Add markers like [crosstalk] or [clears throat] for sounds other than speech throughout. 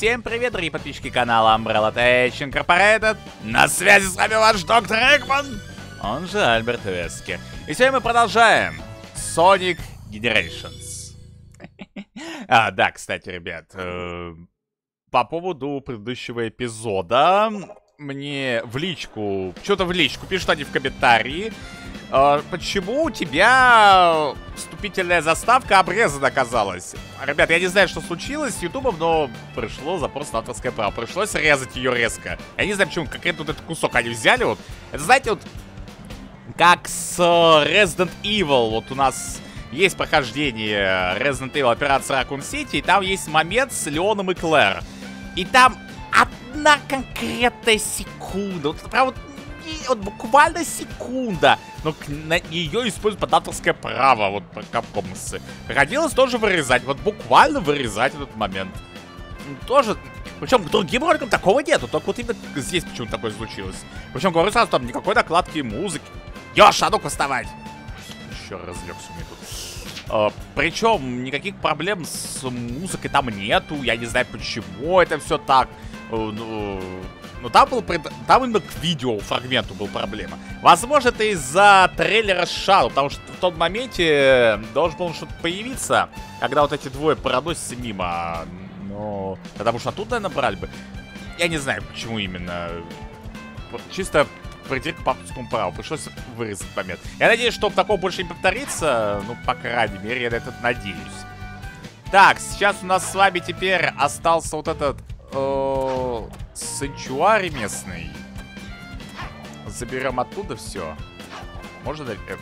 Всем привет, дорогие подписчики канала Umbrella Tech Incorporated. На связи с вами ваш доктор Экман, он же Альберт Вески. И сегодня мы продолжаем Sonic Generations. [laughs] а, да, кстати, ребят, э, по поводу предыдущего эпизода, мне в личку, что-то в личку пишут они в комментарии, почему у тебя вступительная заставка обрезана оказалась. Ребят, я не знаю, что случилось с Ютубом, но пришло запрос на авторское право. Пришлось резать ее резко. Я не знаю, почему конкретно вот этот кусок они взяли. Вот. Это, знаете, вот как с э, Resident Evil. Вот у нас есть прохождение Resident Evil Операция Raccoon City, и там есть момент с Леоном и Клэр. И там одна конкретная секунда. Вот прям вот, вот буквально секунда. Но на ее используют под авторское право, вот по Капкомсы. Приходилось тоже вырезать, вот буквально вырезать этот момент. Тоже причем к другим роликам такого нету, только вот именно здесь почему-то такое случилось. Причем, говорю сразу, там никакой накладки музыки. Ёша, а ну-ка вставать! Еще разлегся мне тут. Uh, причем никаких проблем с музыкой там нету. Я не знаю, почему это все так. Uh, ну, но там был там именно к видео фрагменту был проблема. Возможно, это из-за трейлера Шару, потому что в тот моменте должен был что-то появиться, когда вот эти двое проносятся мимо. Но потому что оттуда, наверное, брали бы. Я не знаю, почему именно. Чисто прийти к папскому праву. Пришлось вырезать момент. Я надеюсь, что такого больше не повторится. Ну, по крайней мере, я на это надеюсь. Так, сейчас у нас с вами теперь остался вот этот... Э, местный. Заберем оттуда все. Можно наверх?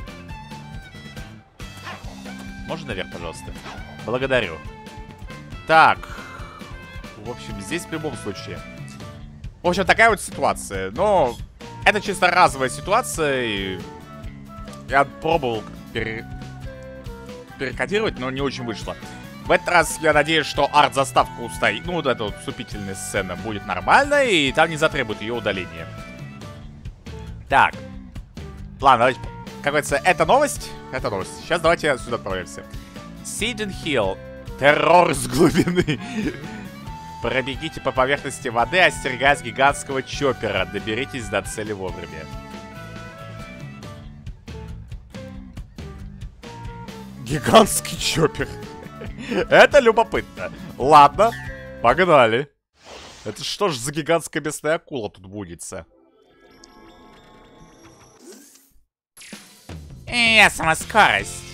Можно наверх, пожалуйста? Благодарю. Так. В общем, здесь в любом случае. В общем, такая вот ситуация. Но это чисто разовая ситуация. И я пробовал пере... перекодировать, но не очень вышло. В этот раз я надеюсь, что арт-заставка устоит. Ну, вот эта вот вступительная сцена будет нормально, и там не затребует ее удаление. Так. Ладно, давайте... Как говорится, это новость? Это новость. Сейчас давайте сюда отправимся. Сиден Хилл. Террор с глубины. Пробегите по поверхности воды, остерегаясь гигантского чоппера. Доберитесь до цели вовремя. Гигантский чоппер. [laughs] Это любопытно. Ладно, погнали. Это что ж за гигантская местная акула тут будется? Я сама скорость.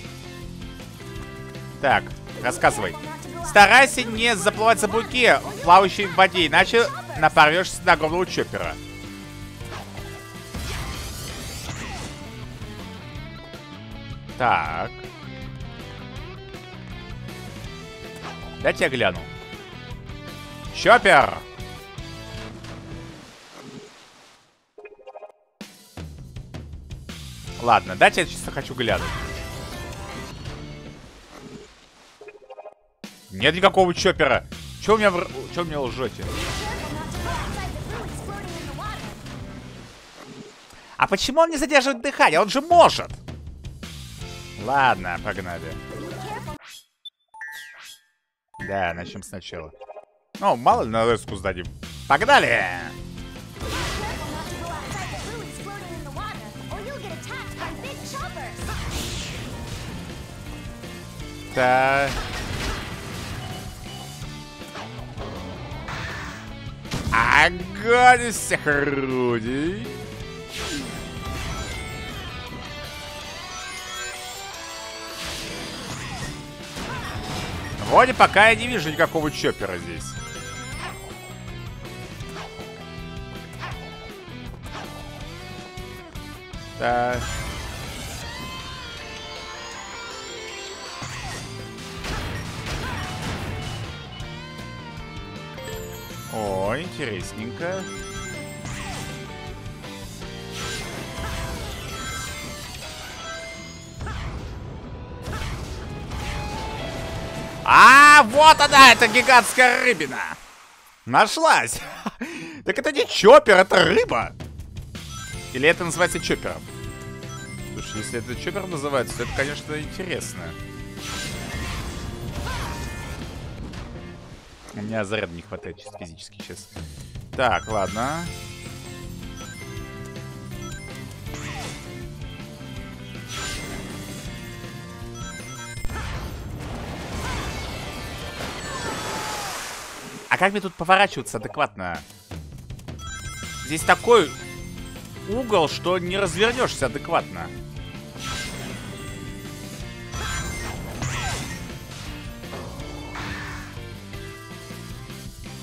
Так, рассказывай. Старайся не заплывать за буйки, плавающие в воде, иначе напорвешься на огромного чоппера. Так. Дайте я гляну. Чоппер! Ладно, дайте я чисто хочу глянуть. Нет никакого чоппера. У меня, в... У меня лжете? А почему он не задерживает дыхание? Он же может! Ладно, погнали. Да, начнем сначала. Ну, мало ли на леску сдадим. Погнали! Так. Огонь из всех орудий. Вроде пока я не вижу никакого чоппера здесь. О, интересненько. А, вот она, эта гигантская рыбина. Нашлась. [laughs] Так это не чоппер, это рыба. Или это называется чоппером? Слушай, если это чоппер называется, то это, конечно, интересно. У меня заряда не хватает чисто физически сейчас. Так, ладно. А как мне тут поворачиваться адекватно? Здесь такой угол, что не развернешься адекватно.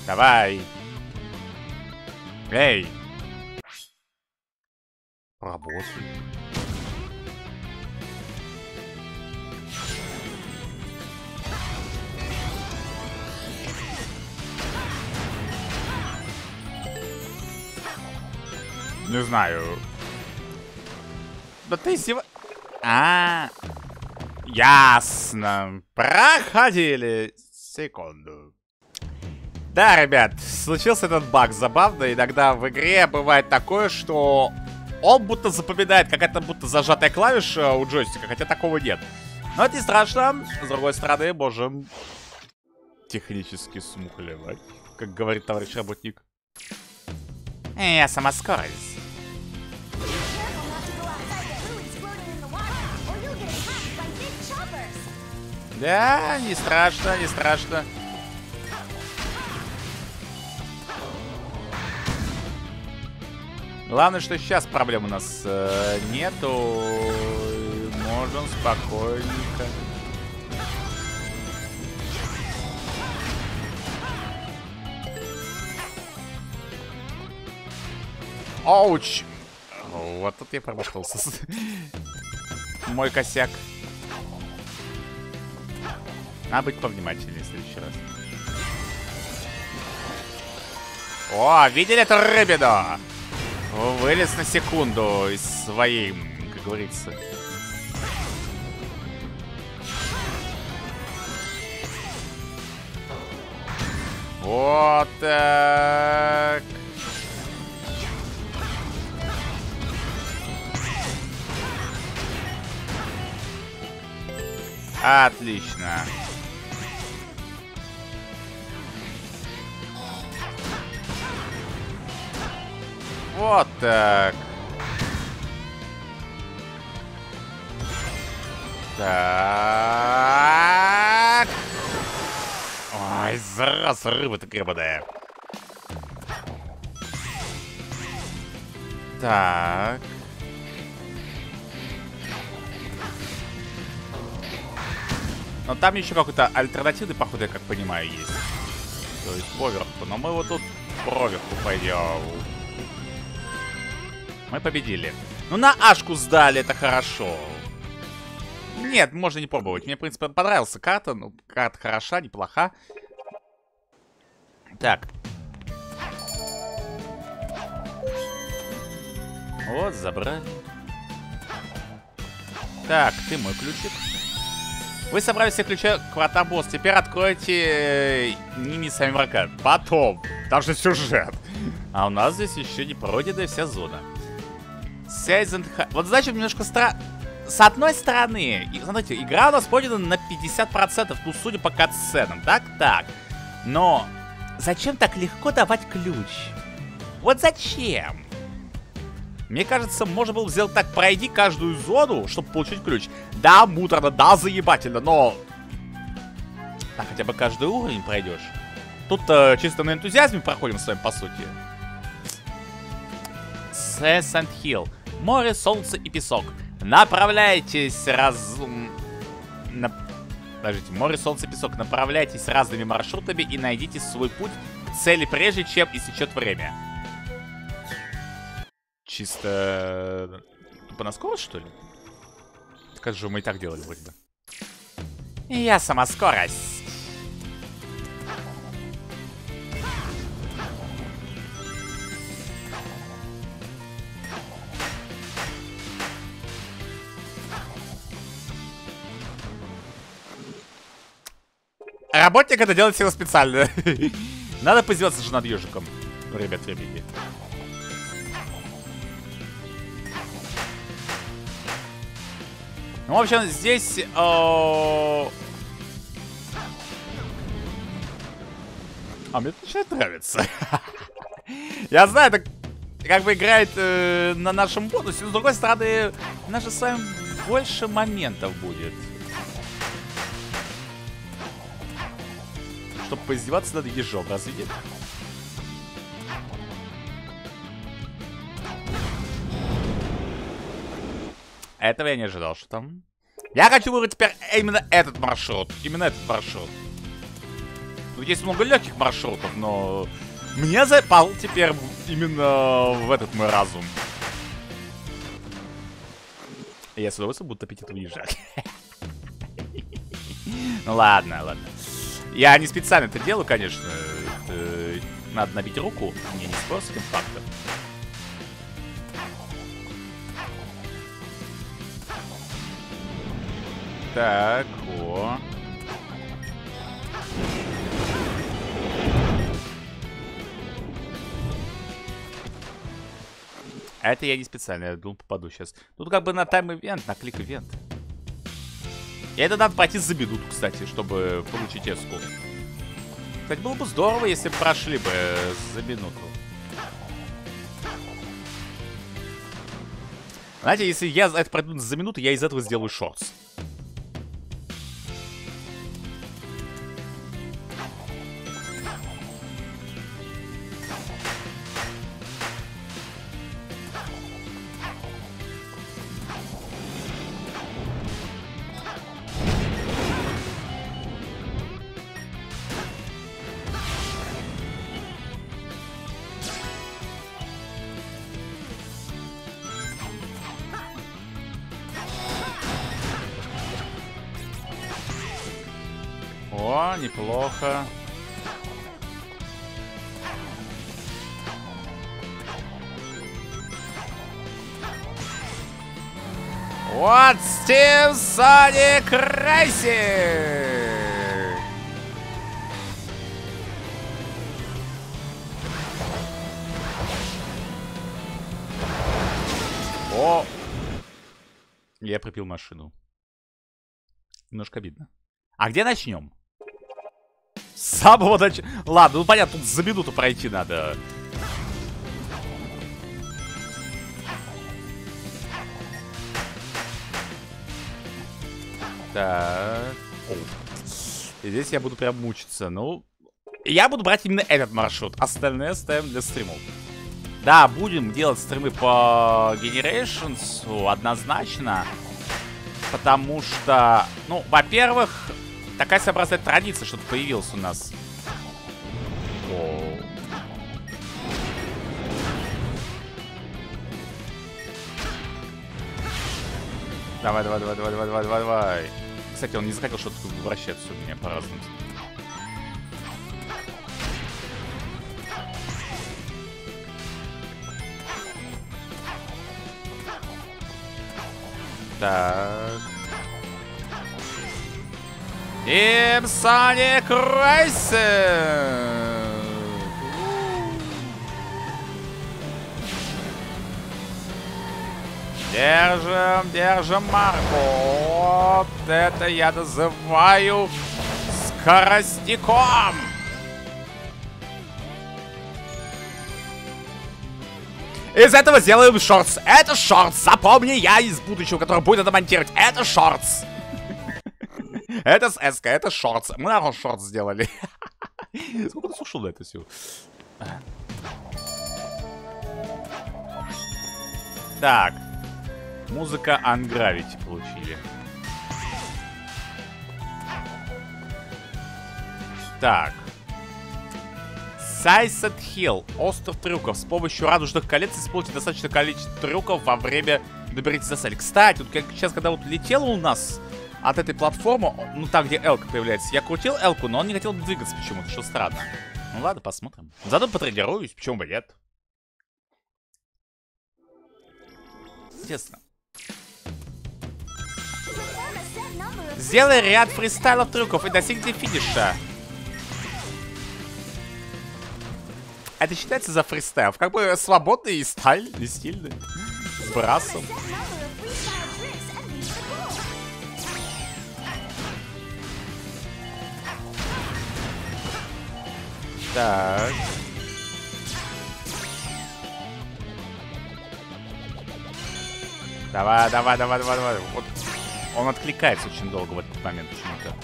Давай. Эй. Пробоссуй. Не знаю. Да ты сего... А, ясно. Проходили. Секунду. Да, ребят, случился этот баг забавно. Иногда в игре бывает такое, что он будто запоминает какая-то будто зажатая клавиша у джойстика, хотя такого нет. Но это не страшно. С другой стороны, можем технически смухлевать, как говорит товарищ работник. Я сама скорость. Да, не страшно, не страшно. Главное, что сейчас проблем у нас э, нету. Можем спокойненько. Оуч! Вот тут я промахнулся. [laughs] Мой косяк. Надо быть повнимательнее в следующий раз. О, видели эту рыбину? Вылез на секунду из своей, как говорится. Вот так. Отлично. Вот так. Так. Ой, зараз рыба-то гребаная. Так. Но там еще какой-то альтернативный, походу, я как понимаю, есть. То есть поверху. Но мы вот тут проверху пойдем. Мы победили. Ну, на Ашку сдали, это хорошо. Нет, можно не пробовать. Мне, в принципе, понравился карта. Ну, карта хороша, неплоха. Так. Вот, забрали. Так, ты мой ключик. Вы собрали все ключи к вратам босс. Теперь откройте э, ними сами врага. Потом. Там же сюжет. А у нас здесь еще не пройденная вся зона. Season Вот значит немножко стра... С одной стороны, смотрите, игра у нас пройдена на 50%, ну, судя по катсценам, так? Так. Но зачем так легко давать ключ? Вот зачем? Мне кажется, можно было сделать так, пройди каждую зону, чтобы получить ключ. Да, муторно, да, заебательно, но... Так, хотя бы каждый уровень пройдешь. Тут э, чисто на энтузиазме проходим с вами, по сути. Сессент Хилл море, солнце и песок. Направляйтесь разум... На... Подождите, море, солнце, песок. Направляйтесь разными маршрутами и найдите свой путь к цели, прежде чем истечет время. Чисто... Тупо на скорость, что ли? Же мы и так делали вроде бы. Я сама скорость. Работник это делает всего специально. [laughs] Надо поиздеваться же над ежиком. Ребят, времени. Ну, в общем, здесь... О... А мне это начинает нравиться. [laughs] Я знаю, это как бы играет э, на нашем бонусе, но с другой стороны, у нас же с вами больше моментов будет. Чтобы поиздеваться над ежом, разве нет? Этого я не ожидал, что там. Я хочу выбрать теперь именно этот маршрут. Именно этот маршрут. Тут есть много легких маршрутов, но мне запал теперь именно в этот мой разум. Я с удовольствием буду топить это уезжать. [laughs] Ну ладно, ладно. Я не специально это делаю, конечно. надо набить руку. Мне не спор с этим фактом. Так, о. А это я не специально, я думал, попаду сейчас. Тут как бы на тайм-ивент, на клик-ивент. И это надо пройти за минуту, кстати, чтобы получить эску. Кстати, было бы здорово, если бы прошли бы за минуту. Знаете, если я это пройду за минуту, я из этого сделаю шортс. Неплохо. Вот Team Sonic Racing! О! Я пропил машину. Немножко обидно. А где начнем? С самого начала. Ладно, ну понятно, тут за минуту пройти надо. Так. И здесь я буду прям мучиться. Ну, я буду брать именно этот маршрут. Остальные оставим для стримов. Да, будем делать стримы по Generations однозначно. Потому что, ну, во-первых, такая своеобразная традиция, что-то появилась у нас. Давай, давай, давай, давай, давай, давай, давай, давай. Кстати, он не захотел что-то вращаться у меня по-разному. Так. Team Sonic Racing! Держим, держим марку. Вот это я называю скоростиком. Из этого сделаем шортс. Это шортс. Запомни, я из будущего, который будет это монтировать. Это шортс. Это с эска, это шортс. Мы, наверное, шортс сделали. Сколько ты слушал на это все? Так. Музыка Ангравити получили. Так. Сайсет Хилл. Остров трюков. С помощью радужных колец используйте достаточное количество трюков во время доберитесь до цели. Кстати, вот как сейчас, когда вот летела у нас от этой платформы, ну там, где Элка появляется, я крутил Элку, но он не хотел двигаться почему-то, что странно. Ну ладно, посмотрим. Зато потренируюсь, почему бы нет. Естественно. Сделай ряд фристайлов трюков и достигни финиша. Это считается за фристайл. Как бы свободный и сталь, и стильный. С брасом. Так. Давай, давай, давай, давай, давай. Вот он откликается очень долго в этот момент почему-то.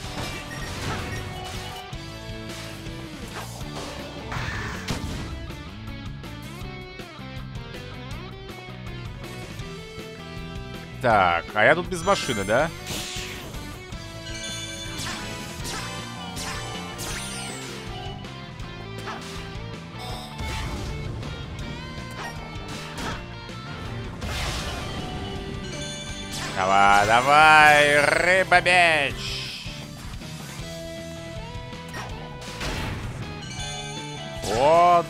Так, а я тут без машины, да? Давай, давай, рыба-меч! Вот.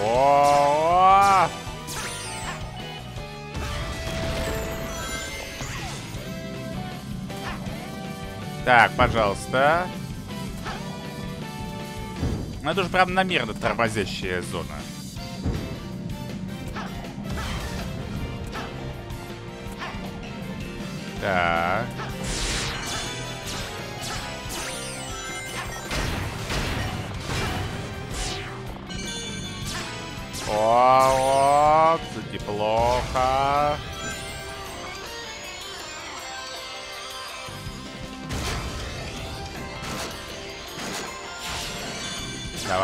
О! Так, пожалуйста. Ну, это уже прям намеренно тормозящая зона. Так. О, вот, неплохо.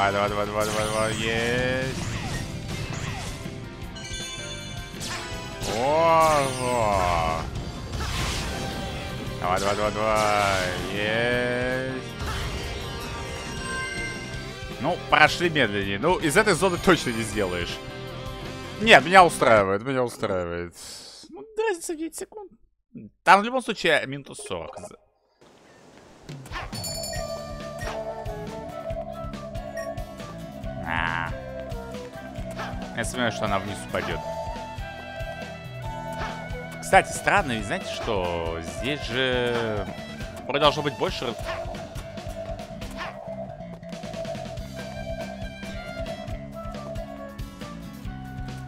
Давай, давай, давай, давай, давай, давай, есть. Ого. Давай, давай, давай, давай, есть. Ну, прошли медленнее. Ну, из этой зоны точно не сделаешь. Нет, меня устраивает, меня устраивает. Ну, разница в 9 секунд. Там в любом случае минуту 40. А. Я сомневаюсь, что она вниз упадет. Кстати, странно, ведь знаете что? Здесь же... Вроде должно быть больше...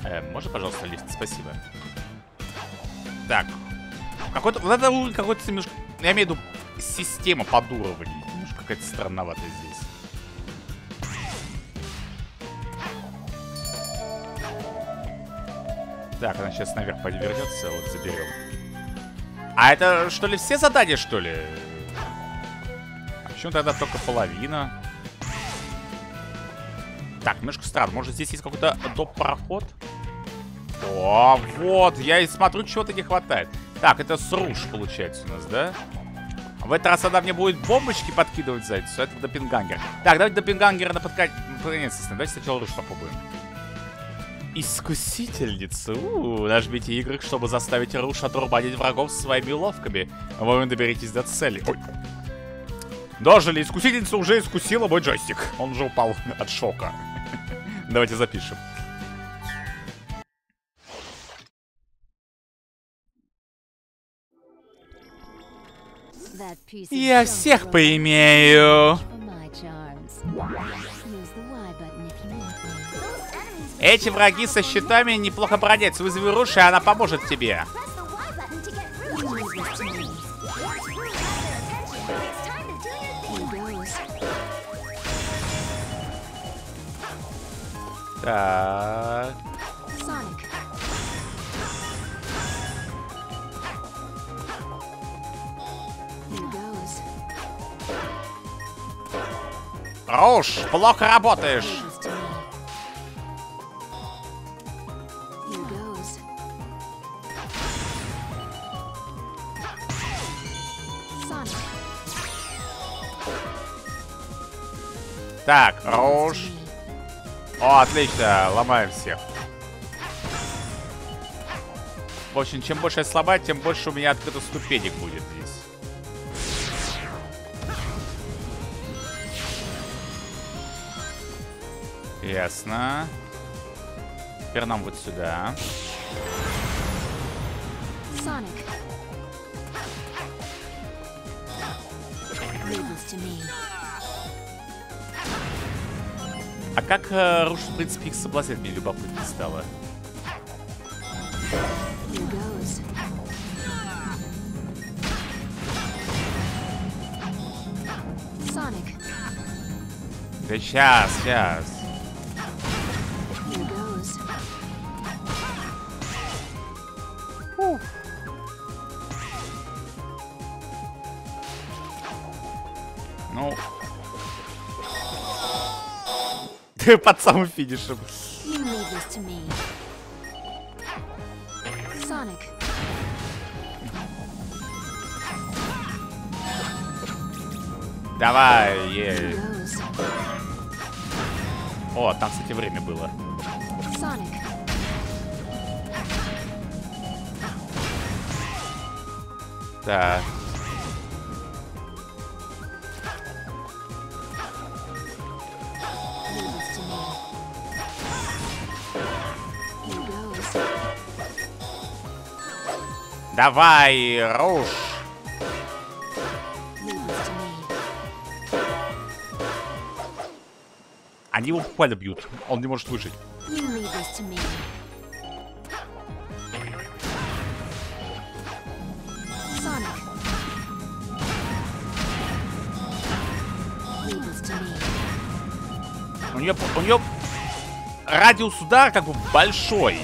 Э, пожалуйста, лифт? Спасибо. Так. Какой-то... Вот это какой-то немножко... Я имею в виду система под уровнем. Немножко какая-то странноватая здесь. Так, она сейчас наверх подвернется, вот заберем. А это что ли все задания, что ли? А почему тогда только половина? Так, немножко странно. Может здесь есть какой-то доп. проход? О, вот, я и смотрю, чего-то не хватает. Так, это сруш получается у нас, да? В этот раз она мне будет бомбочки подкидывать зайцу. Это допингангер. Так, давайте допингангера на подкат... Наконец, давайте сначала руш попробуем. Искусительница. У нажмите Y, чтобы заставить Руш отрубанить врагов своими уловками. Вы доберитесь до цели. Ой. Дожили, искусительница уже искусила мой джойстик. Он уже упал от шока. [laughs] Давайте запишем. Я всех поимею. Эти враги со щитами неплохо бродят. Вызови Руши, она поможет тебе. Так. Руш, плохо работаешь. Так, Роуш. О, отлично, ломаем всех. В общем, чем больше я слабать, тем больше у меня открыто ступенек будет здесь. Ясно. Теперь нам вот сюда. Sonic. А как э, Руш, в принципе, их соблазнит, мне любопытно стало. Да сейчас, сейчас. Под самым финишем. Давай, here е. goes. О, там, кстати, время было. Sonic, Так. Давай, руш. Они его буквально бьют. Он не может выжить. У нее, у нее радиус удара как бы большой.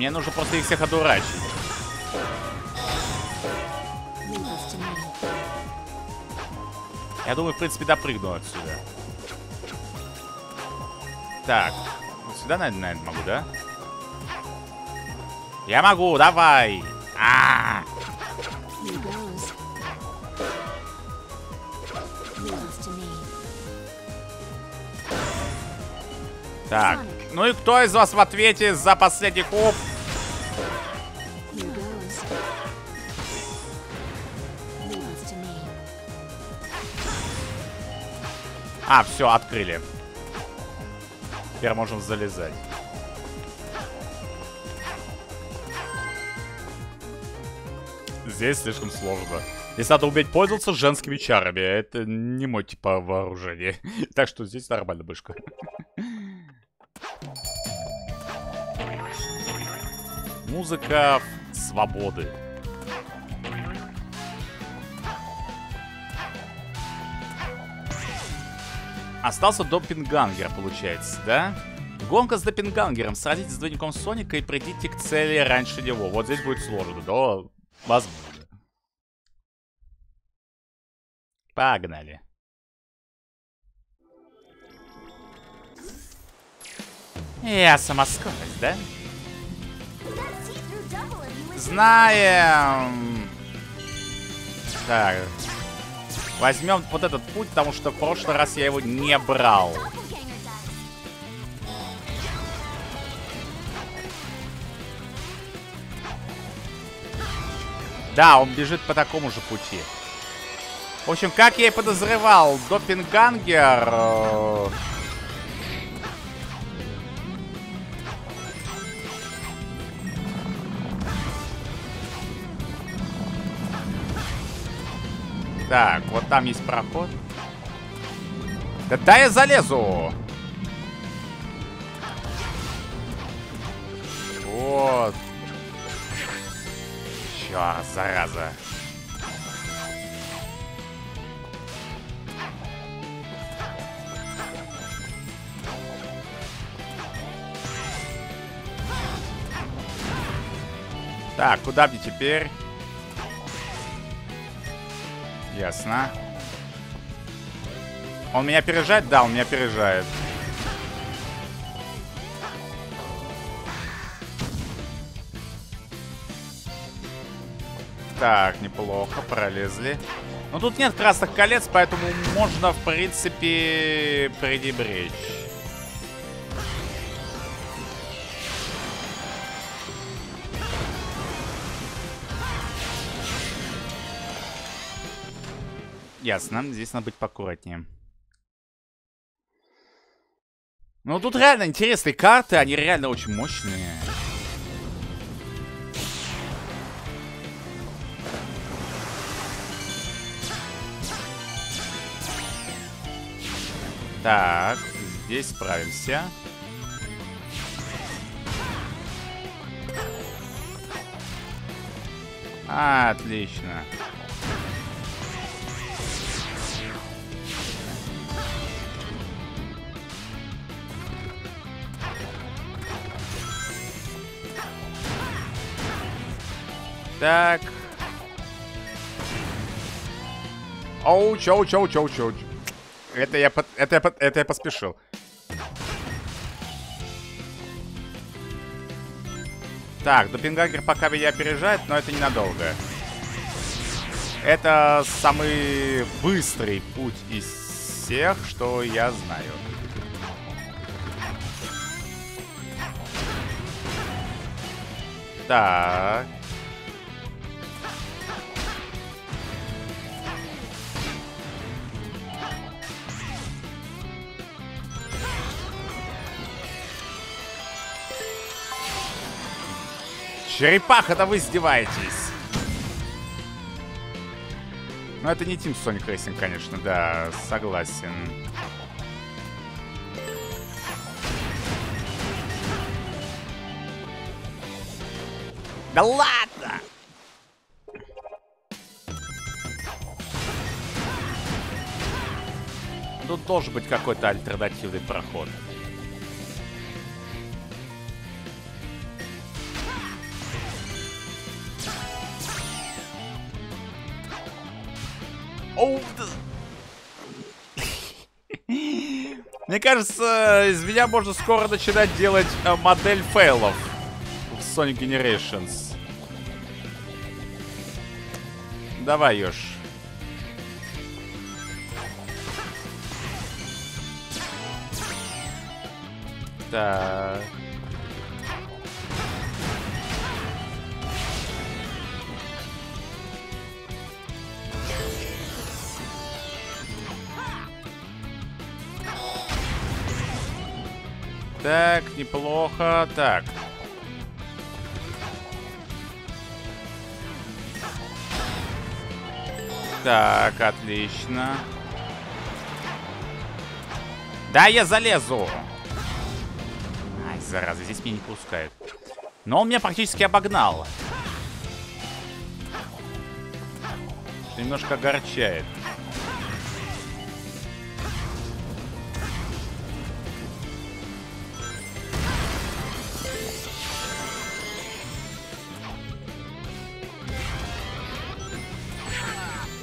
Мне нужно просто их всех одурачить. Я думаю, в принципе, допрыгну отсюда. Так. Вот сюда, наверное, могу, да? Я могу, давай! А, to me. Так. Ну и кто из вас в ответе за последний куб? А, все, открыли. Теперь можем залезать. Здесь слишком сложно. Здесь надо уметь пользоваться женскими чарами. Это не мой типа вооружения. [laughs] Так что здесь нормально бышка. Музыка свободы. Остался допингангер, получается, да? Гонка с допингангером. Сразитесь с двойником Соника и придите к цели раньше него. Вот здесь будет сложно, да? Возможно. Погнали. Я самоскорость, да? Знаем. Так. Возьмем вот этот путь, потому что в прошлый раз я его не брал. Да, он бежит по такому же пути. В общем, как я и подозревал, допингангер... Так, вот там есть проход. Да дай я залезу! Вот. Чёрт, зараза. Так, куда мне теперь? Ясно. Он меня опережает? Да, он меня опережает. Так, неплохо, пролезли. Но тут нет красных колец, поэтому можно, в принципе, пренебречь. Ясно, здесь надо быть поаккуратнее. Ну, тут реально интересные карты, они реально очень мощные. Так, здесь справимся. Отлично. Так. Оу, чоу, чоу, чоу, чоу. Это я, под- это, я, под- это я поспешил. Так, Допингагер пока меня опережает, но это ненадолго. Это самый быстрый путь из всех, что я знаю. Так. Черепаха, да вы издеваетесь. Ну, это не Team Sonic Racing, конечно, да, согласен. Да ладно! Тут должен быть какой-то альтернативный проход. Да. Мне кажется, из меня можно скоро начинать делать э, модель фейлов в Sonic Generations. Давай, Ёж. Так. Так, неплохо. Так. Так, отлично. Да, я залезу. Ай, зараза, здесь меня не пускает. Но он меня практически обогнал. Немножко огорчает.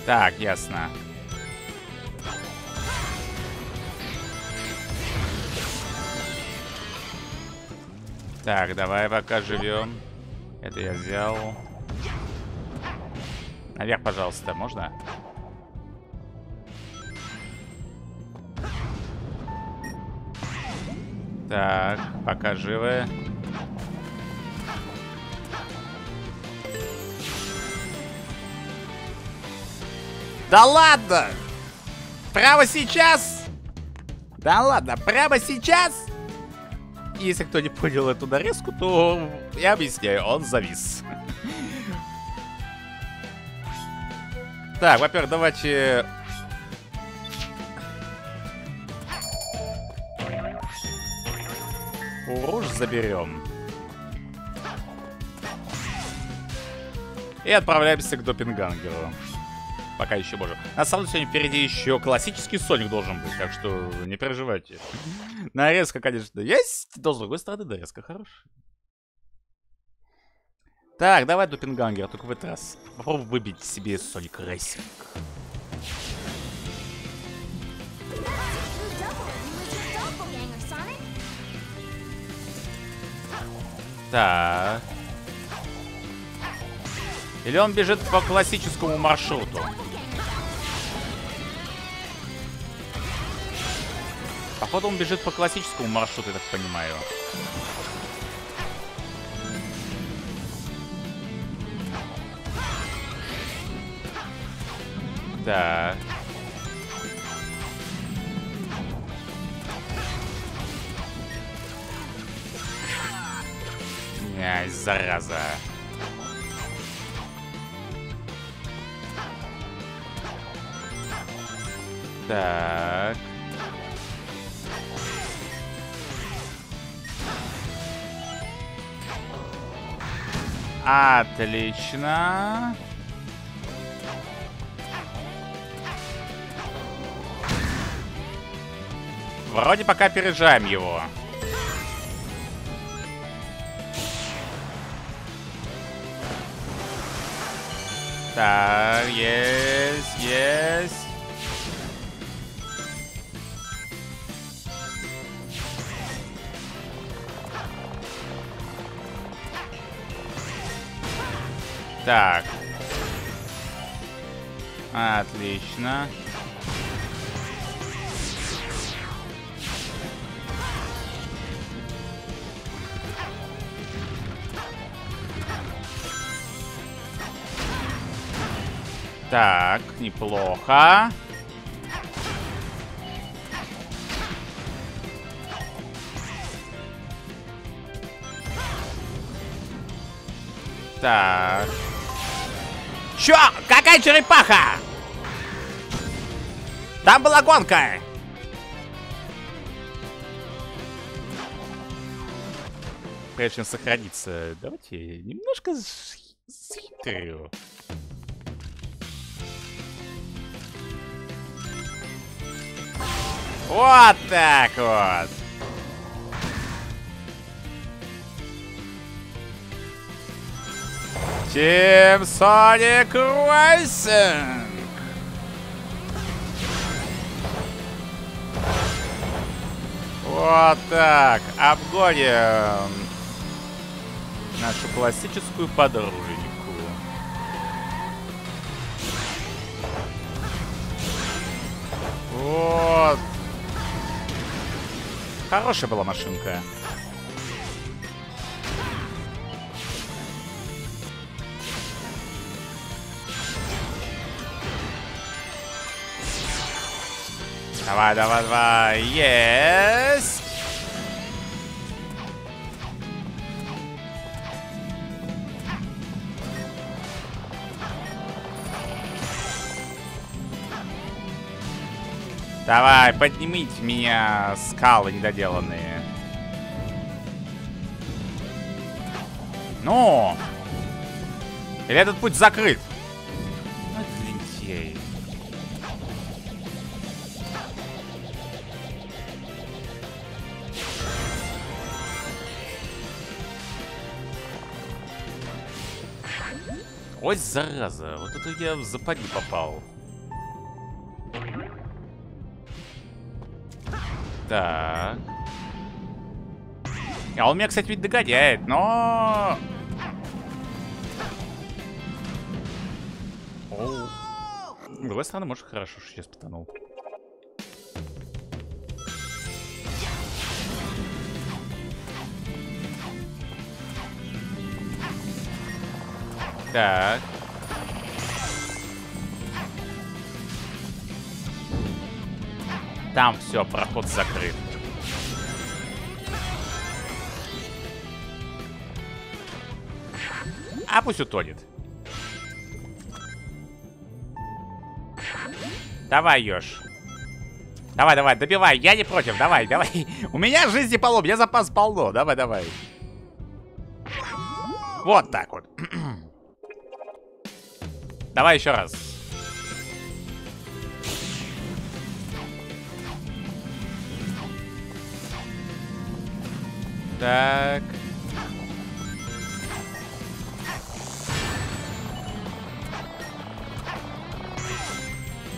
Так, ясно. Так, давай пока живем. Это я взял. Наверх, пожалуйста, можно? Так, пока живы. Да ладно! Прямо сейчас? Да ладно, прямо сейчас? Если кто не понял эту нарезку, то я объясняю, он завис. Так, во-первых, давайте... Уруж заберем. И отправляемся к доппельгангеру. Пока еще можем. На самом деле, сегодня впереди еще классический Соник должен быть, так что не переживайте. [laughs] Нарезка, конечно, есть, но с другой стороны, нарезка хорошая. Так, давай доппельгангер, только в этот раз. Попробуй выбить себе Sonic Racing. Так. Или он бежит по классическому маршруту? Походу он бежит по классическому маршруту, я так понимаю. Так. Ай, зараза. Так. Отлично. Вроде пока опережаем его. Так, есть, есть. Так. Отлично. Так, неплохо. Так. Чё? Какая черепаха? Там была гонка. Прежде чем сохраниться, давайте немножко схитрю. Вот так вот. Team Sonic Racing! Вот так. Обгоним нашу классическую подруженьку. Вот. Хорошая была машинка. Давай, давай, давай. Есть. Давай, поднимите меня, скалы недоделанные. Ну! Или этот путь закрыт? Ой, зараза, вот это я в запади попал. Так. А он меня, кстати, ведь догоняет, но... Оу. С другой стороны, может, хорошо, что сейчас потонул. Так. Там все, проход закрыт. А пусть утонет. Давай, Ёж. Давай, давай, добивай, я не против, давай, давай. [laughs] У меня жизни полно, у меня запас полно, давай, давай. Вот так вот. [clears throat] Давай еще раз. Так.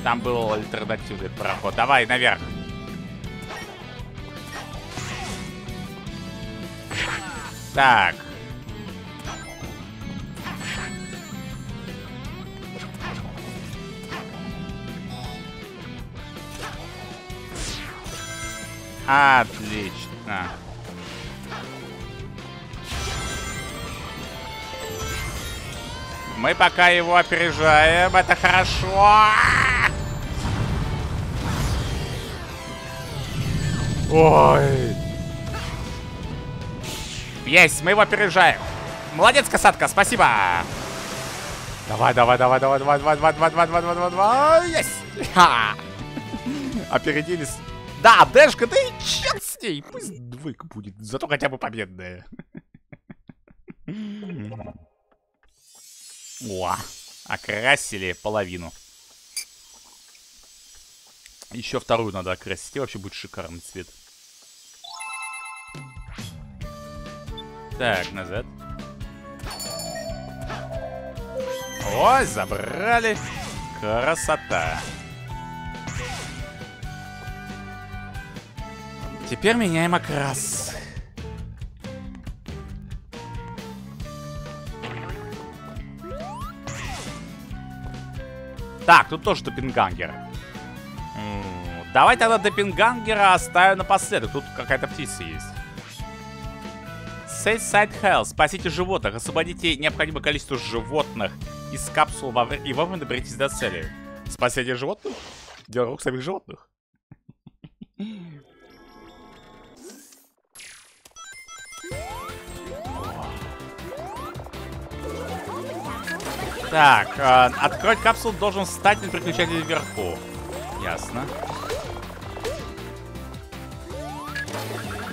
Там был альтернативный проход. Давай, наверх. Так. Отлично. Мы пока его опережаем, это хорошо. Ой. Есть, мы его опережаем. Молодец, касатка, спасибо. Давай, давай, давай, давай, давай, давай, давай, давай, давай, давай, давай, давай, есть. Ха. Опередились. Да, Дэшка, да и черт с ней. Пусть двойка будет, зато хотя бы победная. О, окрасили половину. Еще вторую надо окрасить, и вообще будет шикарный цвет. Так, назад. Ой, забрали. Красота. Теперь меняем окрас. Так, тут тоже допингангер. Давай тогда допингангера оставим напоследок. Тут какая-то птица есть. Save Side Health. Спасите животных. Освободите необходимое количество животных из капсул во и вовремя доберитесь до цели. Спасение животных? Дело рук самих животных. Так, э, открыть капсулу должен встать на переключателе вверху. Ясно.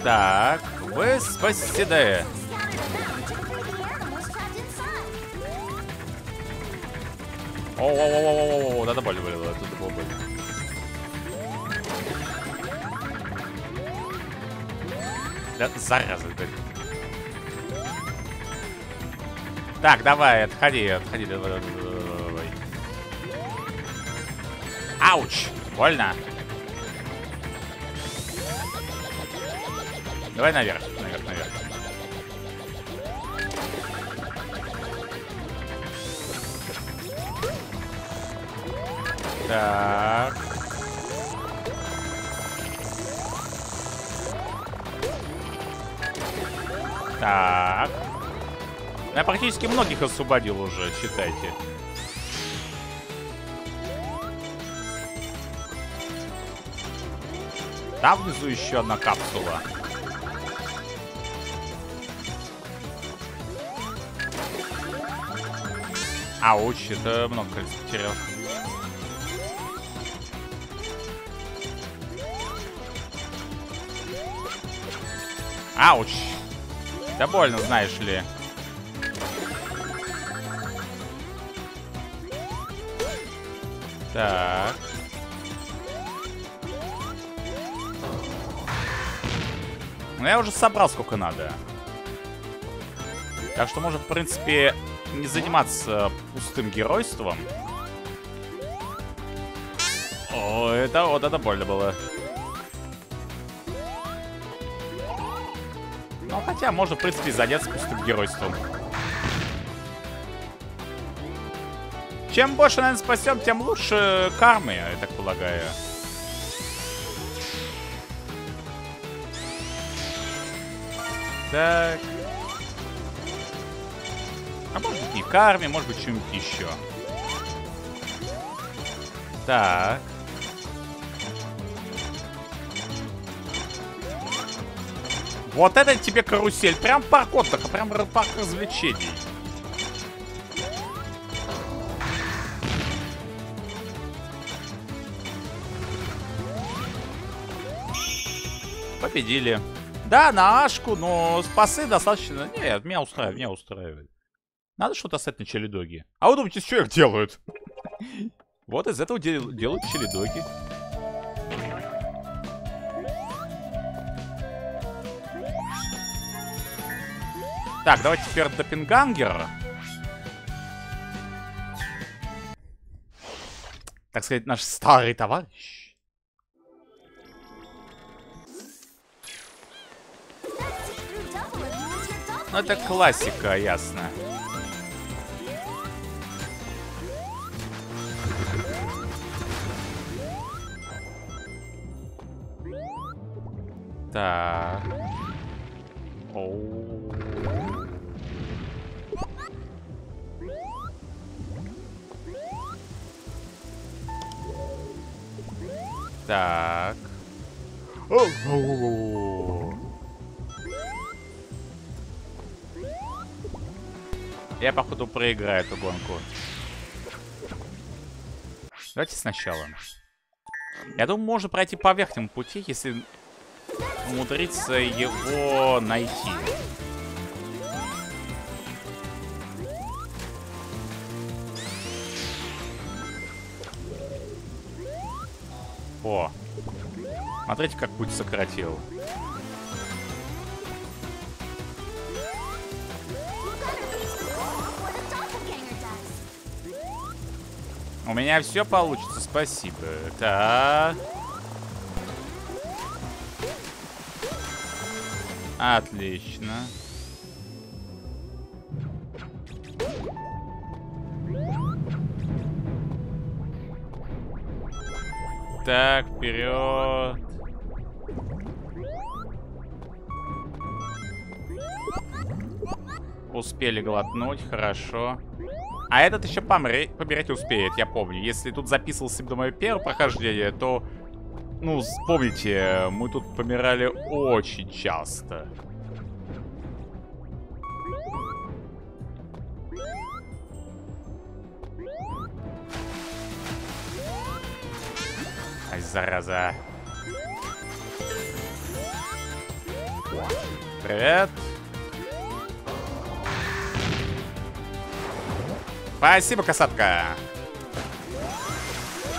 Так, вы спасены. О-о-о-о-о-о, надо больно было, тут было больно. Да, зараза, блядь. Так, давай, отходи, отходи, давай, давай, давай. Ауч! Больно. Давай наверх, наверх, наверх. Так. Так. Я практически многих освободил уже, считайте. Там внизу еще одна капсула. Ауч, это много количества потерял. Ауч. Да больно, знаешь ли. Так. Ну, я уже собрал сколько надо. Так что можно, в принципе, не заниматься пустым геройством. О, это вот это больно было. Ну, хотя можно, в принципе, заняться пустым геройством. Чем больше, наверное, спасем, тем лучше кармы, я так полагаю. Так. А может быть не карме, может быть что-нибудь еще. Так. Вот это тебе карусель. Прям парк отдыха, прям парк развлечений. Победили. Да, на Ашку, но спасы достаточно... Нет, меня устраивает, меня устраивает. Надо что-то оставить на челидоги. А вы думаете, что их делают? Вот из этого дел- делают челидоги. Так, давайте теперь Доппингангер. Так сказать, наш старый товарищ. Ну, это классика, ясно. Так. Оу. Так. Оу. Я, походу, проиграю эту гонку. Давайте сначала. Я думаю, можно пройти по верхнему пути, если умудриться его найти. О. Смотрите, как путь сократил. У меня все получится, спасибо. Так. Отлично. Так, вперед. Успели глотнуть, хорошо. А этот еще помре... помереть успеет, я помню. Если тут записывался до мое первое прохождение, то... Ну, вспомните, мы тут помирали очень часто. Ай, зараза. Привет. Спасибо, касатка.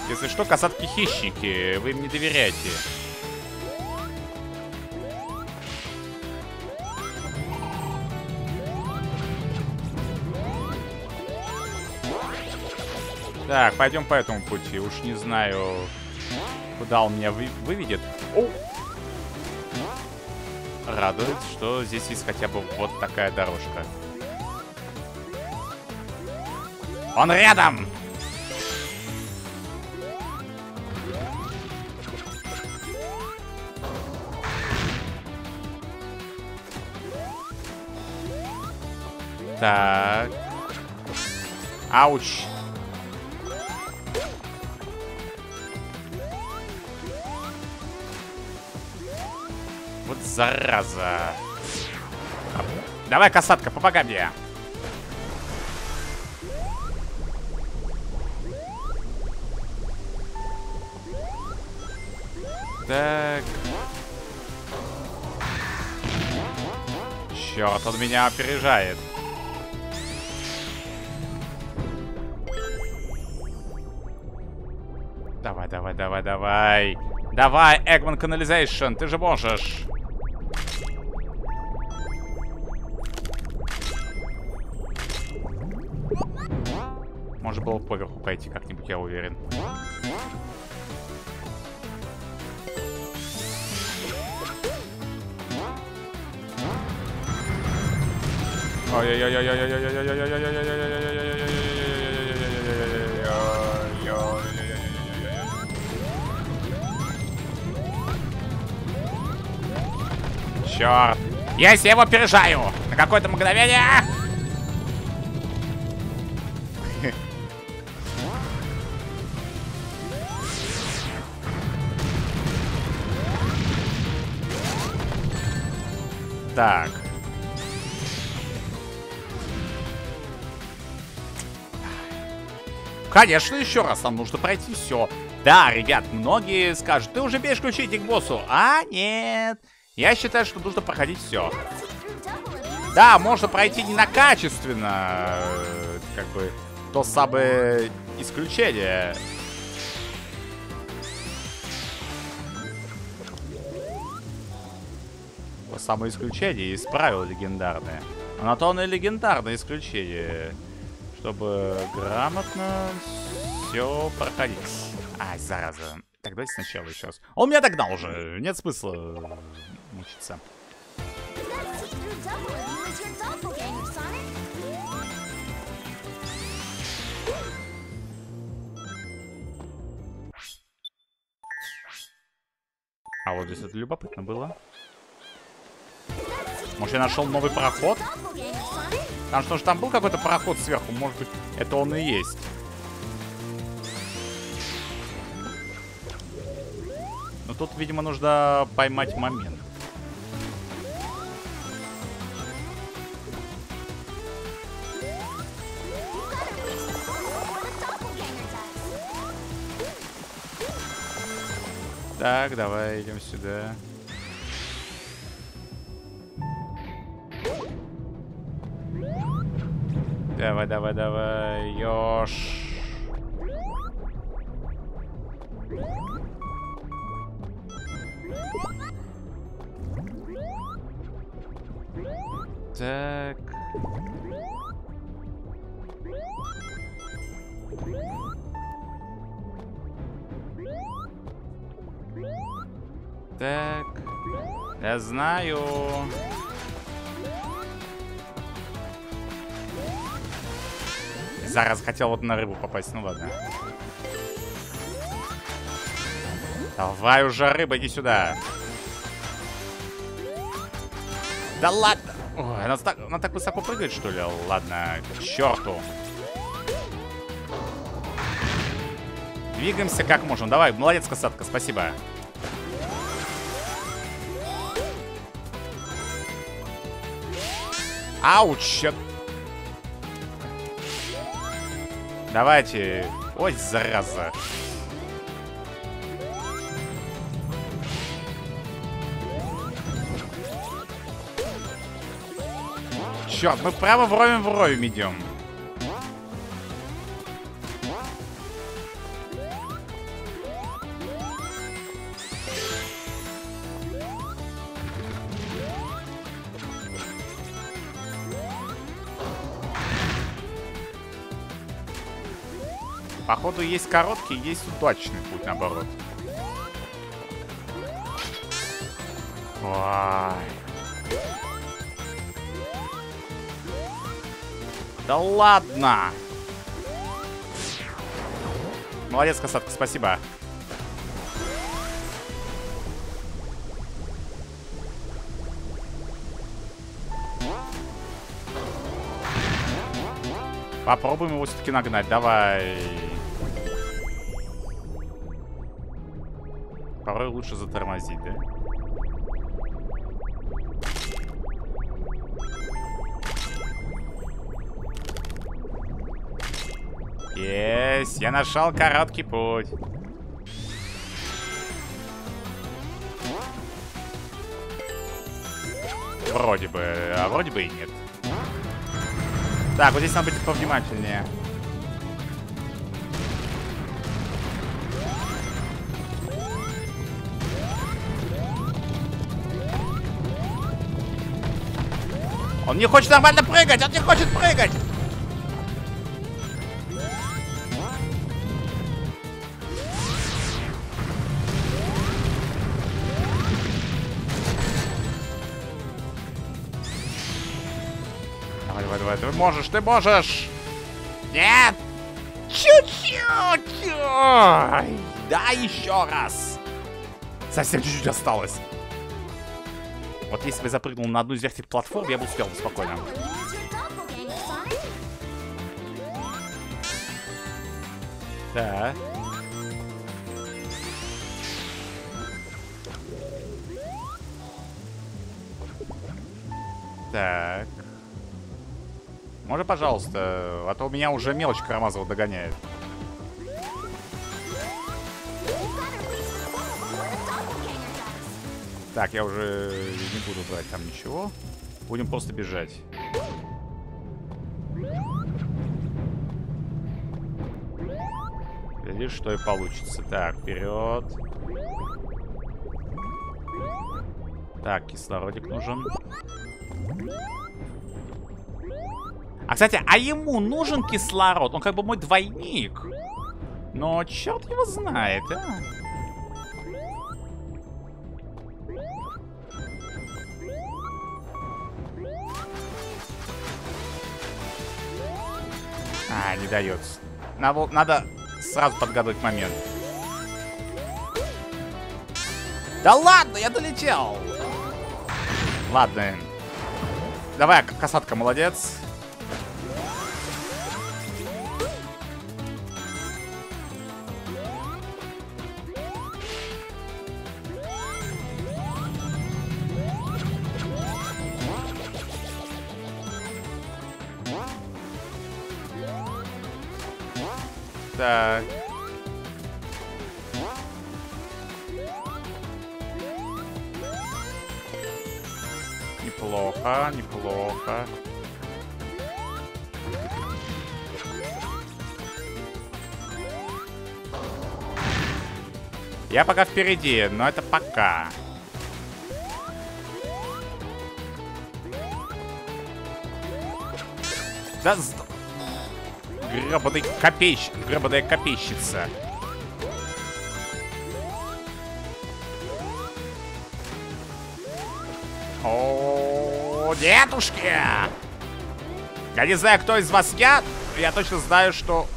Если что, касатки хищники. Вы им не доверяете. Так, пойдем по этому пути. Уж не знаю, куда он меня вы выведет. О! Радует, что здесь есть хотя бы вот такая дорожка. Он рядом! Так. Ауч. Вот зараза. Давай, касатка, помогай мне. Так. Черт, он меня опережает. Давай, давай, давай, давай. Давай, Eggman Canalization, ты же можешь. Можно было поверху пойти как-нибудь, я уверен. Черт! Я его опережаю! На какое-то мгновение! Так. Конечно, еще раз нам нужно пройти все. Да, ребят, многие скажут, ты уже бежишь ключи к боссу. А, нет. Я считаю, что нужно проходить все. Да, можно пройти не на качественно. э, Как бы то самое исключение. Самое исключение из правил легендарное. А легендарное исключение. Чтобы грамотно все проходить. Ай, зараза. Так, давайте сначала еще раз. Он меня догнал уже. Нет смысла э, мучиться. А вот здесь это любопытно было. Может, я нашел новый проход? Потому что, что там был какой-то проход сверху. Может быть, это он и есть. Но тут, видимо, нужно поймать момент. Так, давай идем сюда. Давай, давай, давай, ёж. Так. Так. Я знаю. Зараз хотел вот на рыбу попасть, ну ладно. Давай уже, рыба, иди сюда. Да ладно. Ой, она так, она так высоко прыгает, что ли? Ладно, к черту. Двигаемся как можем. Давай, молодец, касатка, спасибо. Ауч! Давайте. Ой, зараза. Черт, мы прямо вровень вровень идем. Походу, есть короткий, есть удачный путь, наоборот. Ой. Да ладно! Молодец, касатка, спасибо. Попробуем его все-таки нагнать. Давай. Лучше затормозить, да? Есть, я нашел короткий путь. Вроде бы, а вроде бы и нет. Так, вот здесь надо быть повнимательнее. Он не хочет нормально прыгать, он не хочет прыгать! Давай, давай, ты можешь, ты можешь! Нет! Чуть-чуть! Да, еще раз! Совсем чуть-чуть осталось. Вот если бы я запрыгнул на одну из верхних платформ, я бы успел бы спокойно. Так. Так. Можно, пожалуйста, а то у меня уже мелочь Карамазова догоняет. Так, я уже не буду брать там ничего. Будем просто бежать. Глядишь, что и получится. Так, вперед. Так, кислородик нужен. А, кстати, а ему нужен кислород? Он как бы мой двойник. Но черт его знает, а? А, не дает. Надо, надо сразу подгадывать момент. Да ладно, я долетел. Ладно. Давай, касатка, молодец. Так. Неплохо, неплохо. Я пока впереди, но это пока. Да. Гребаный копейщик, гребаная копейщица. О, дедушки! Я не знаю, кто из вас я, я точно знаю, что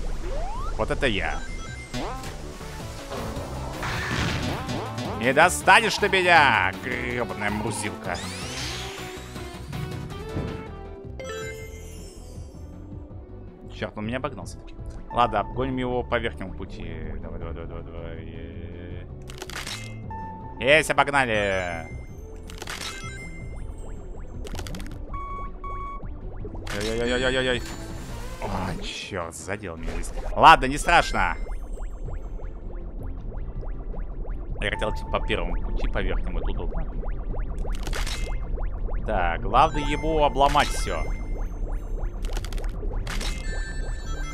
вот это я. Не достанешь ты меня, гребаная мрузилка. Черт, он меня обогнал все-таки. Ладно, обгоним его по верхнему пути. Давай, давай, давай, давай, давай. Есть, обогнали. Ой-ой-ой-ой-ой-ой. О, черт, задел меня здесь. Ладно, не страшно. Я хотел идти по первому пути, по верхнему, это удобно. Так, главное его обломать все.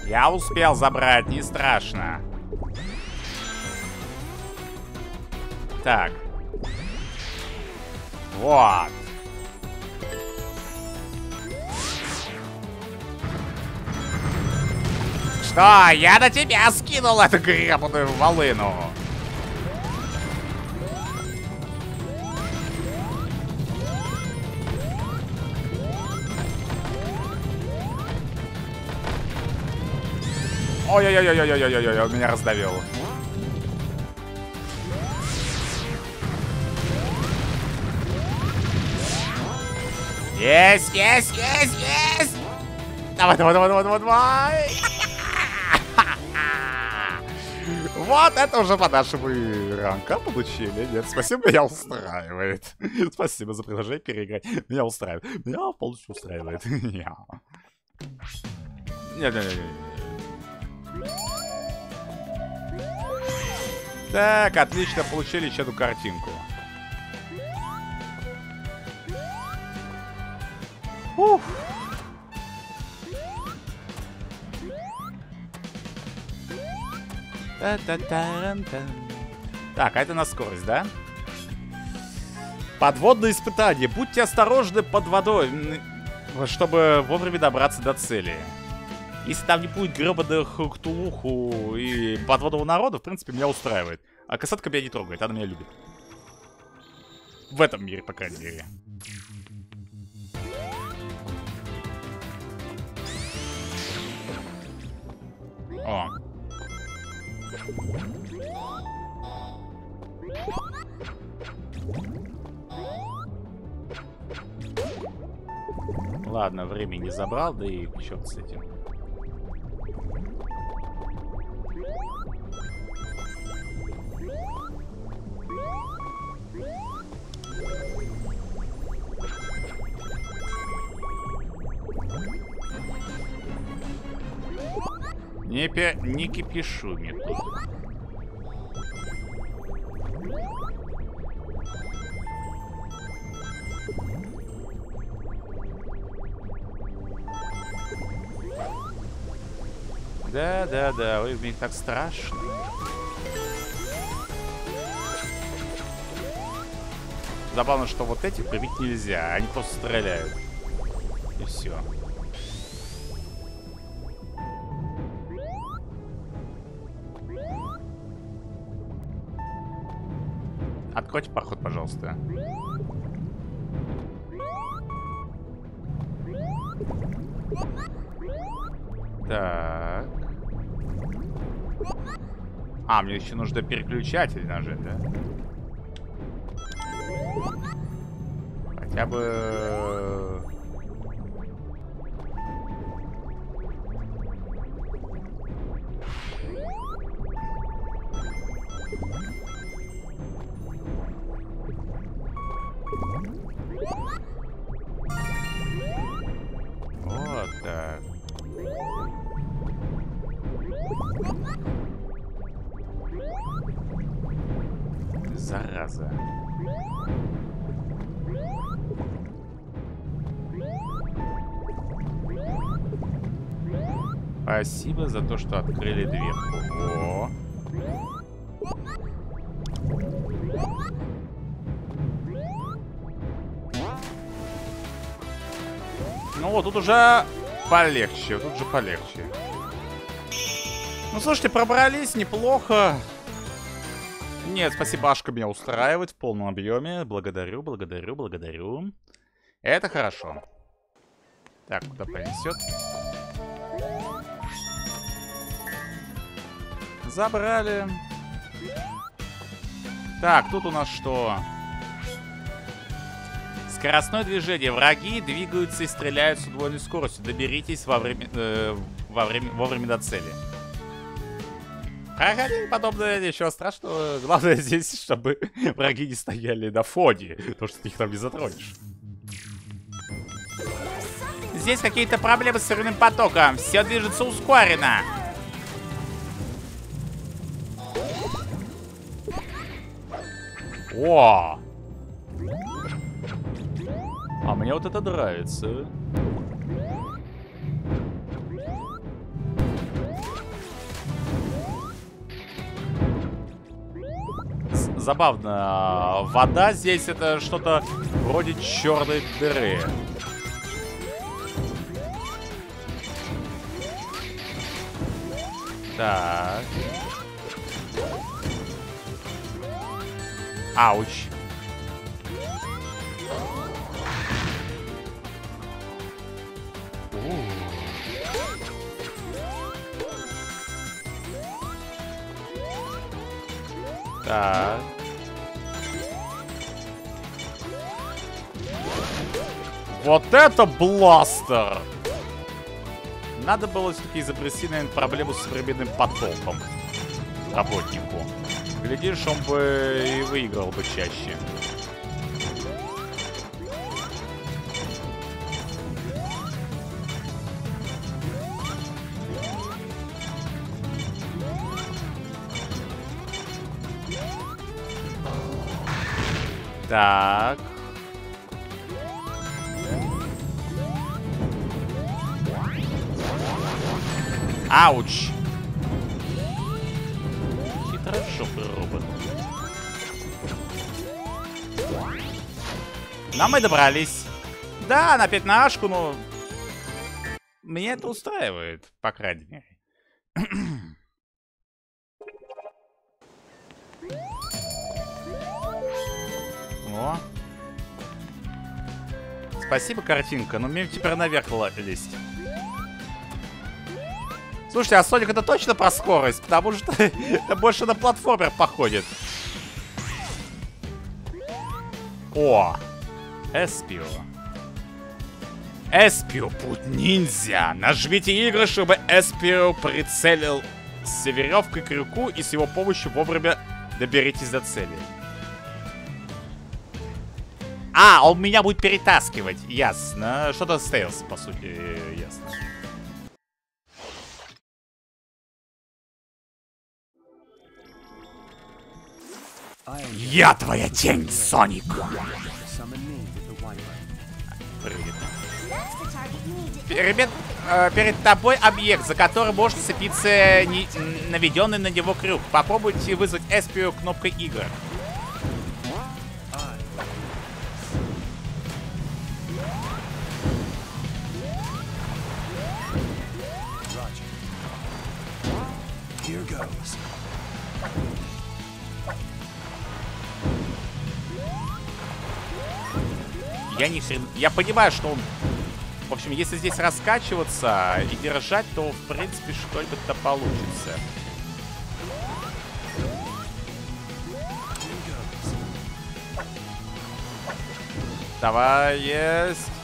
Я успел забрать, не страшно. Так. Вот. Что? Я на тебя скинул эту гребаную волыну. Ой-ой-ой-ой-ой-ой-ой, он меня раздавил. Есть, есть, есть, есть! Давай, давай, давай, давай, давай, давай! Вот это уже по нашему ранка получили. Нет, спасибо, меня устраивает. Спасибо за предложение переиграть. Меня устраивает. Меня полностью устраивает. Нет, нет, нет. Так, отлично, получили еще одну картинку. Ух. Та-та-таран-тан. Так, а это на скорость, да? Подводное испытание. Будьте осторожны под водой, чтобы вовремя добраться до цели. Если там не будет гребаных ктулуху и подводного народа, в принципе, меня устраивает. А касатка меня не трогает, она меня любит. В этом мире, по крайней мере. О. Ладно, время не забрал, да и черт с этим. Не, пе... не кипишу мне тут. Да, да, да, ой, мне так страшно. Забавно, что вот этих прибить нельзя, они просто стреляют. И все. Откройте проход, пожалуйста. Так. А, мне еще нужно переключатель нажать, да? Хотя бы... за то, что открыли дверку. О. Ну вот, тут уже полегче, тут же полегче. Ну, слушайте, пробрались неплохо. Нет, спасибо, Ашка меня устраивает в полном объеме. Благодарю, благодарю, благодарю. Это хорошо. Так, куда понесет? Забрали. Так, тут у нас что? Скоростное движение. Враги двигаются и стреляют с удвоенной скоростью. Доберитесь во время, э, во время, вовремя до цели. Проходили подобное, ничего страшного. Главное [laughs] здесь, чтобы враги не стояли на фоне. Потому что ты их там не затронешь. Здесь какие-то проблемы с сырным потоком. Все движется ускоренно. О! А мне вот это нравится. Забавно. Вода здесь это что-то вроде черной дыры. Так. Ауч. Так. Вот это бластер! Надо было все-таки изобрести, наверное, проблему с современным потоком работнику. Глядишь, он бы и выиграл бы чаще. Так. Ауч. Но мы добрались. Да, на пятнашку, но... Мне это устраивает, по крайней мере. [clears throat] О. Спасибо, картинка, но мне теперь наверх лезть. Слушайте, а Соник это точно про скорость? Потому что [laughs] это больше на платформер походит. О! Эспио. Эспио, путь ниндзя. Нажмите игрек, чтобы Эспио прицепился веревкой к крюку и с его помощью вовремя доберитесь до цели. А, он меня будет перетаскивать. Ясно. Что-то стейлс, по сути, э, ясно. Я твоя тень, Соник. Перед, э, перед тобой объект, за который может цепиться не- наведенный на него крюк. Попробуйте вызвать Эспию кнопкой. Here goes. Я не хрен... Я понимаю, что он... В общем, если здесь раскачиваться и держать, то, в принципе, что-нибудь-то получится. Давай, есть.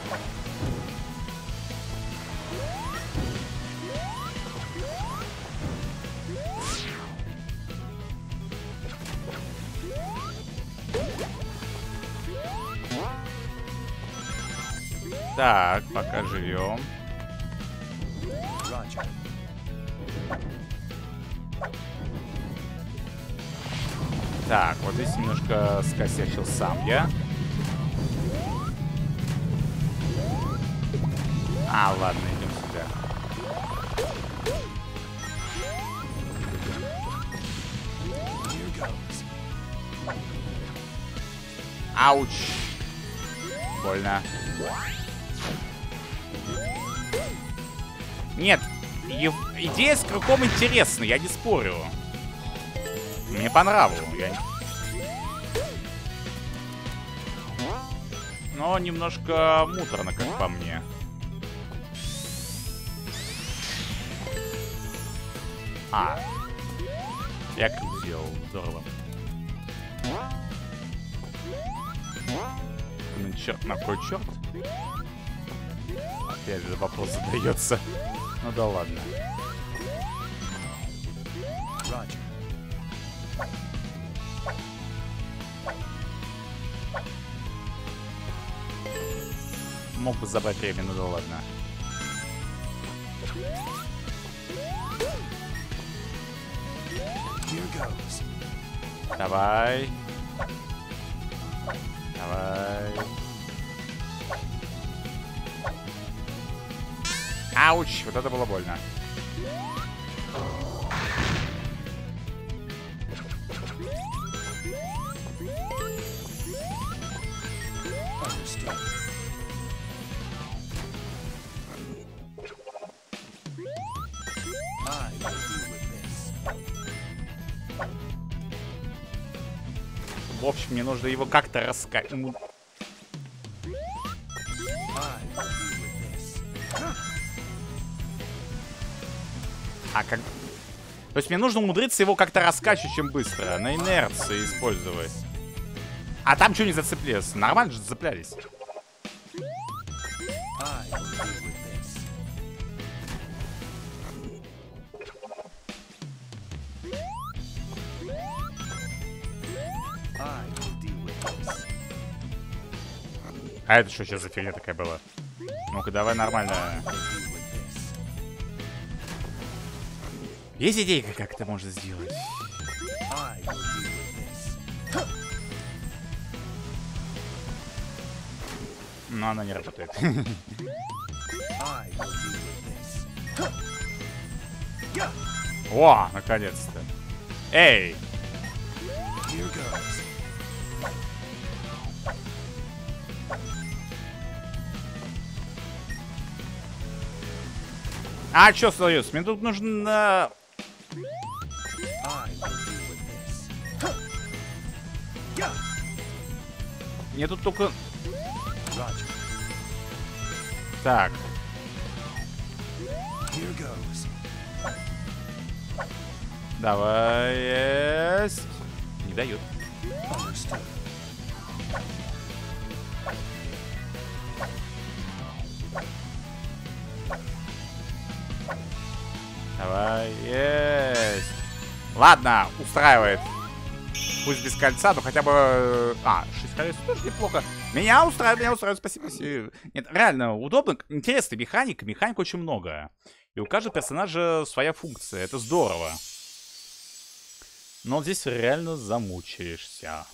Так, пока живем. Так, вот здесь немножко скосячил сам я. А, ладно, идем сюда. Ауч. Больно. Ев- идея с крюком интересная, я не спорю. Мне понравилось. Я... Но немножко муторно, как по мне. А. Я крюк сделал. Здорово. Черт, на кой черт? Опять же вопрос задается. Ну да ладно. Мог бы забрать время, ну да ладно. Давай. Давай. Ауч, вот это было больно. В общем, мне нужно его как-то раскать. Есть мне нужно умудриться его как-то раскачивать чем быстро. На инерции использовать. А там что не зацеплялись? Нормально же зацеплялись. А это что сейчас за фигня такая была? Ну-ка, давай нормально. Есть идейка, как это можно сделать? Но она не работает. [laughs] О, наконец-то. Эй, а чё, Союз? Мне тут нужно... Мне тут только... Так, давай, есть. Не дают. Давай, есть. Ладно, устраивает. Пусть без кольца, но хотя бы... э, А, 6 колес тоже неплохо. Меня устраивает, меня устраивает, спасибо. Нет, реально, удобно, интересная механика, механик очень много. И у каждого персонажа своя функция, это здорово. Но здесь реально замучаешься.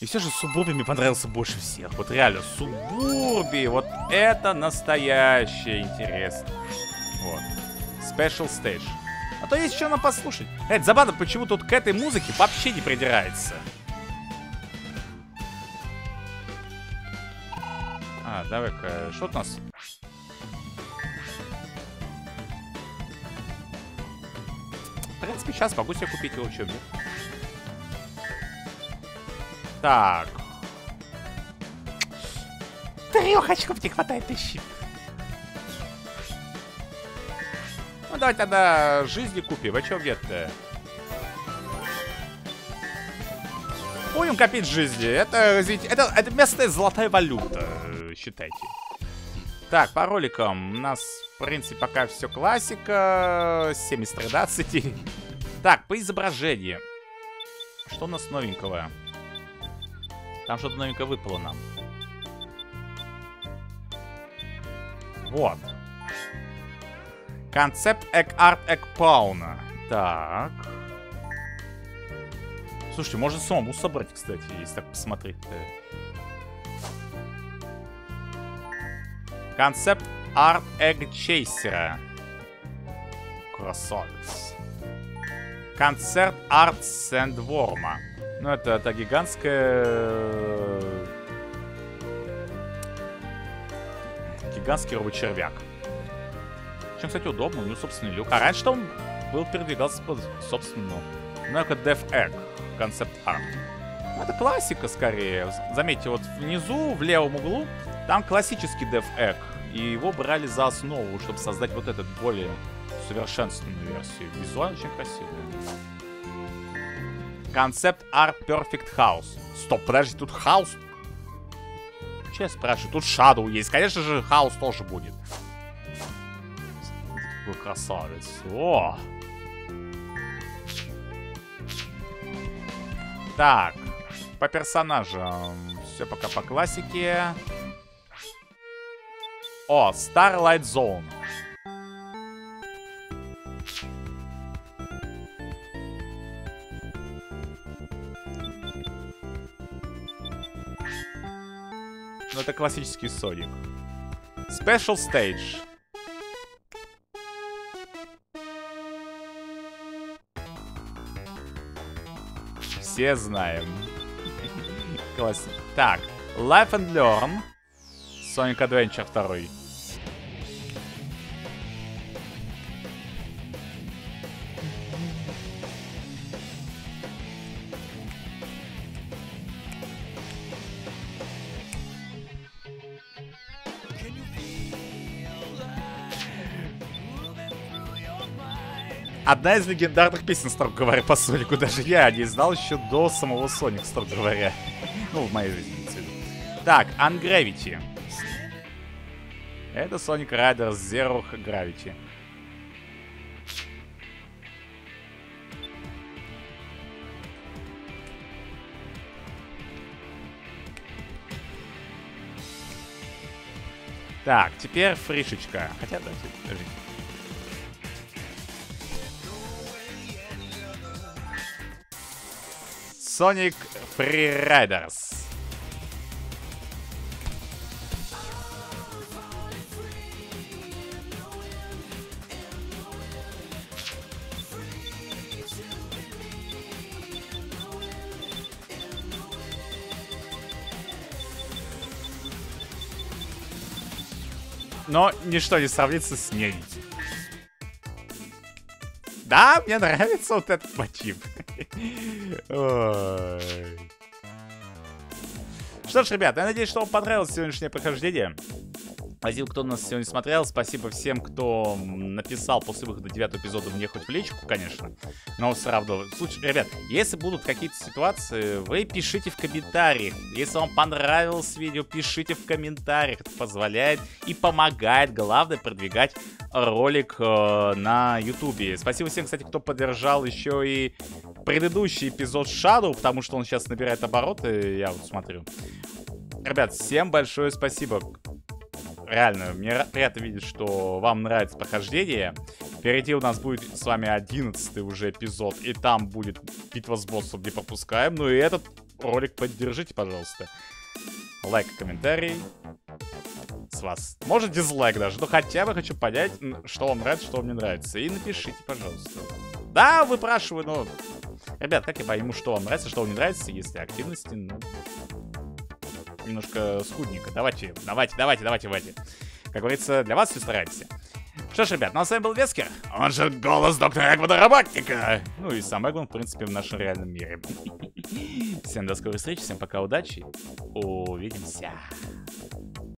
И все же Субурби мне понравился больше всех. Вот реально, Субурби, вот это настоящее интересно. Вот. Special Stage. А то есть что нам послушать. Это забавно, почему тут к этой музыке вообще не придирается. А, давай-ка, что у нас? В принципе, сейчас могу себе купить его, что нет. Так. Трех очков не хватает тысячи. Ну, давай тогда жизни купим. А чё нет-то? Будем копить жизни. Это, развить- это, это местная золотая валюта, считайте. Так, по роликам у нас, в принципе, пока все классика. 7 из 13. Так, по изображению. Что у нас новенького? Там что-то новенькое выпало нам. Вот. Концепт Эк Арт Эк Пауна. Так. Слушайте, можно самому собрать, кстати, если так посмотреть-то. Концепт Арт Эг Чейсера. Красавец. Концерт Арт Сэндворма. Ну, это, это гигантская... гигантский робот-червяк. Чем, кстати, удобно, у него собственный люк. А раньше он был передвигался под собственную. Ну, это Death Egg, концепт арт. Ну, Это классика скорее. Заметьте, вот внизу, в левом углу, там классический Death Egg. И его брали за основу, чтобы создать вот этот более совершенственную версию. Визуально очень красивый. Концепт-арт Perfect Chaos. Стоп, подожди, тут Хаос? Че я спрашиваю? Тут Shadow есть. Конечно же, Хаос тоже будет. Какой красавец. О! Так, по персонажам. Все пока по классике. О, Starlight Zone. Ну, это классический Соник. Special Stage. Все знаем. Класс. Так, Life and Learn. Sonic Adventure 2. Одна из легендарных песен, строго говоря, по Сонику. Даже я не знал еще до самого Соника, строго говоря. Ну, в моей жизни. Так, Ungravity. Это Sonic Riders Zero Gravity. Так, теперь фришечка. Хотя, да, подождите. Sonic Freeriders. Но ничто не сравнится с ней. Да, мне нравится вот этот мотив. Что ж, ребят, я надеюсь, что вам понравилось сегодняшнее прохождение. Спасибо, кто нас сегодня смотрел. Спасибо всем, кто написал после выхода девятого эпизода мне хоть в личку, конечно. Но все равно. Слушай, ребят, если будут какие-то ситуации, вы пишите в комментариях. Если вам понравилось видео, пишите в комментариях. Это позволяет и помогает, главное, продвигать ролик э, на ютубе. Спасибо всем, кстати, кто поддержал еще и предыдущий эпизод Shadow, потому что он сейчас набирает обороты, я вот смотрю. Ребят, всем большое спасибо реально, мне приятно видеть, что вам нравится прохождение. Впереди у нас будет с вами 11 уже эпизод, и там будет битва с боссом, не пропускаем. Ну и этот ролик поддержите, пожалуйста. Лайк, комментарий. С вас. Может дизлайк даже, но хотя бы хочу понять, что вам нравится, что вам не нравится. И напишите, пожалуйста. Да, выпрашиваю, но... Ребят, как я пойму, что вам нравится, что вам не нравится, если активности, ну, немножко скудненько. Давайте, давайте, давайте, давайте, давайте. Как говорится, для вас все стараемся. Что ж, ребят, ну а с вами был Вескер. Он же голос доктора Эгвада Работника. Ну и сам Эгван, в принципе, в нашем реальном мире. [laughs] Всем до скорой встречи, всем пока, удачи. Увидимся.